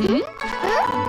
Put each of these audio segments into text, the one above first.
嗯？嗯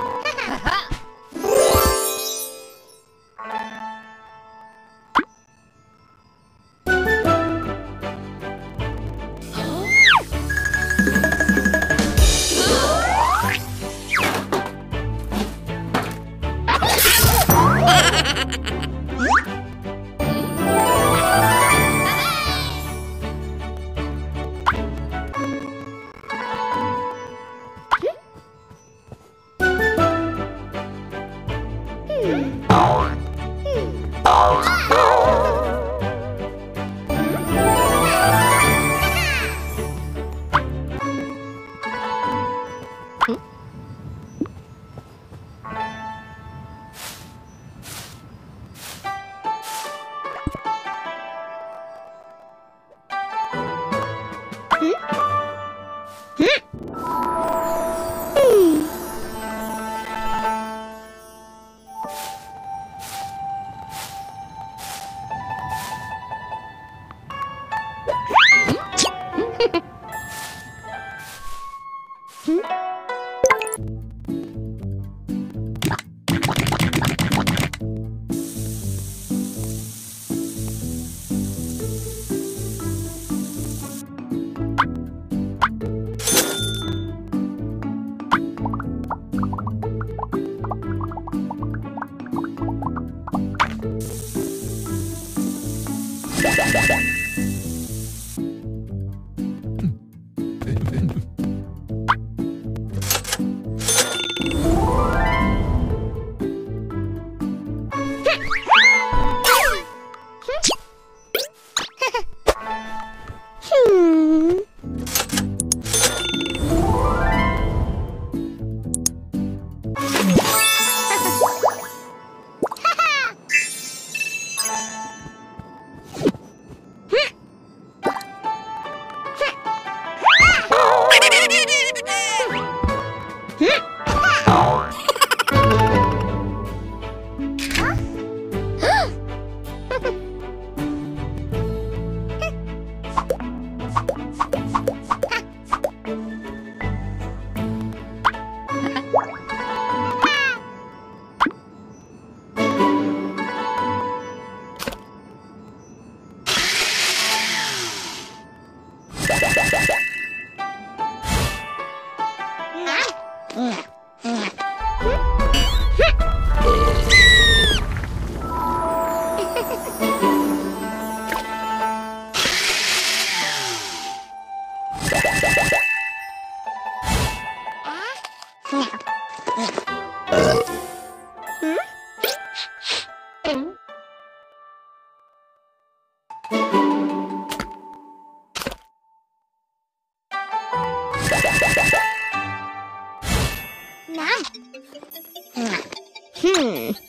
嗯。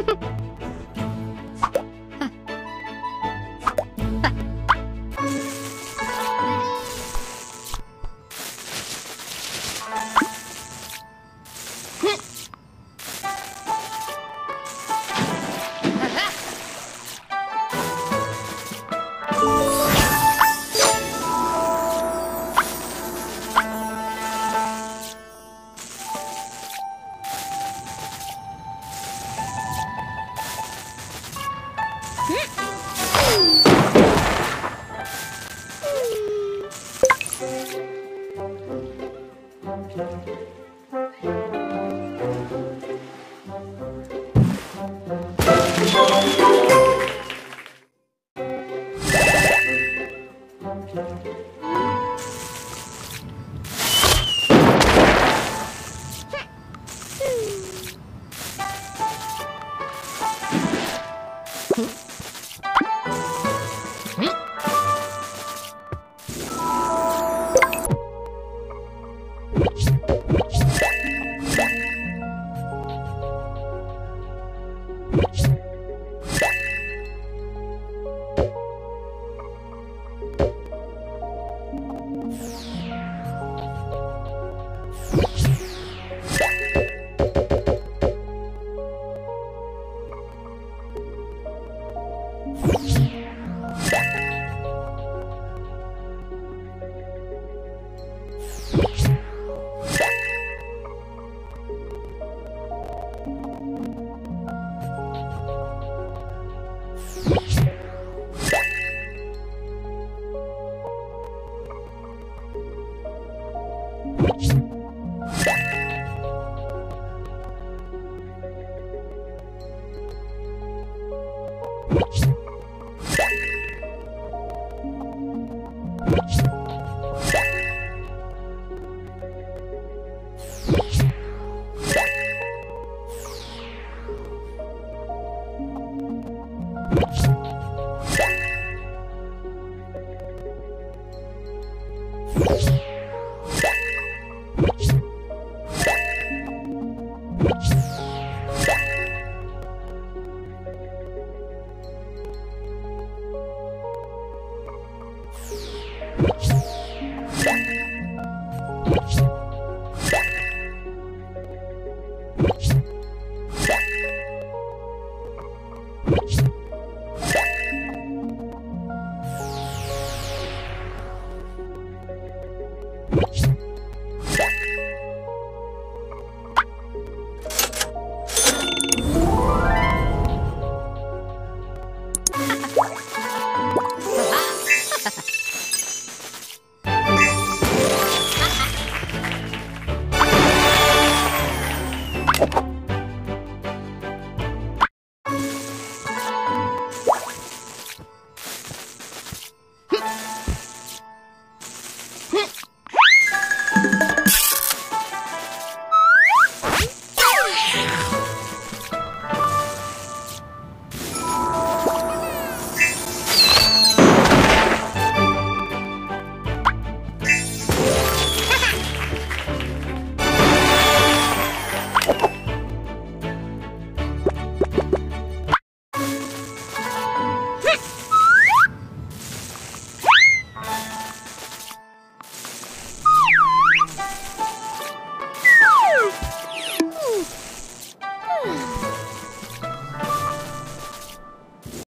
Ha ha ha! Hmm? you